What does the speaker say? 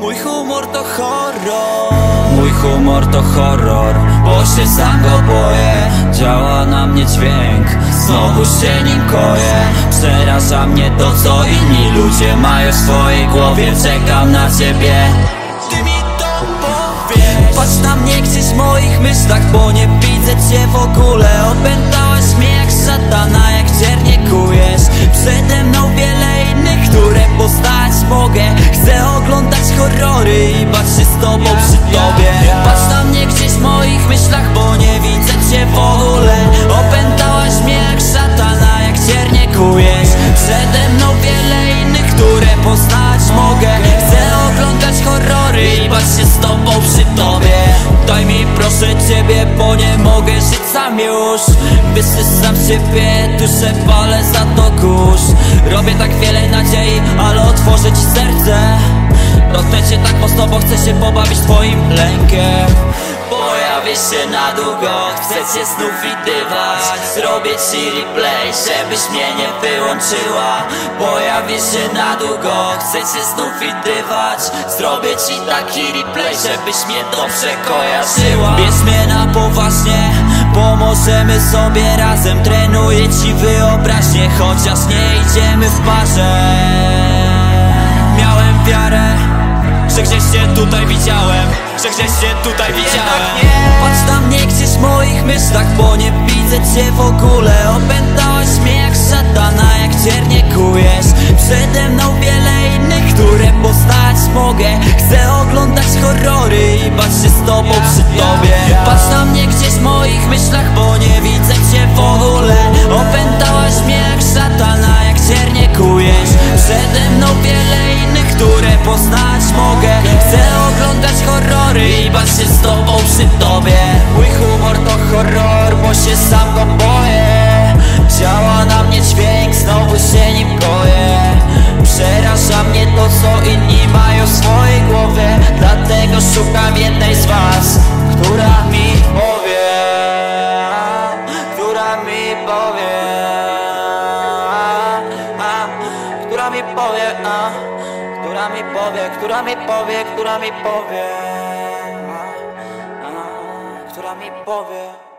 to horror. Mój humor to horror, bo się sam go boję. Działa na mnie dźwięk, znowu się nim koję. Przeraża mnie to co inni ludzie mają w swojej głowie. Czekam na ciebie. Ty mi to powiesz. Patrz na mnie gdzieś w moich myślach, bo nie widzę cię w ogóle. Opętałaś mnie jak szatana, jak ciernie kujesz horrory i bać się z tobą przy tobie. Patrz na mnie gdzieś w moich myślach, bo nie widzę cię w ogóle. Opętałaś mnie jak szatana, jak ciernie kujesz. Przede mną wiele innych, które poznać mogę. Chcę oglądać horrory i bać się z tobą przy tobie. Daj mi proszę ciebie, bo nie mogę żyć sam już. Wysysam siebie, duszę palę za to kurz. Robię tak wiele nadziei, ale otworzę ci serce Cię tak mocno, bo chcę się pobawić twoim lękiem. Pojawię się na długo, chcę cię znów widywać. Zrobię ci replay, żebyś mnie nie wyłączyła. Pojawię się na długo, chcę cię znów widywać. Zrobię ci taki replay, żebyś mnie dobrze kojarzyła. Bierz mnie na poważnie, pomożemy sobie razem. Trenuję ci wyobraźnię, chociaż nie idziemy w parze. Miałem wiarę że gdzieś tutaj widziałem. Że gdzieś tutaj widziałem. Patrz na mnie gdzieś w moich myślach Bo nie widzę cię w ogóle. Opętałaś mnie jak szatana Jak ciernie kujesz Przede mną wiele innych Które poznać mogę. Chcę oglądać horrory I bać się z tobą przy tobie. Patrz na mnie powie a, Która mi powie, która mi powie, która mi powie a, a, Która mi powie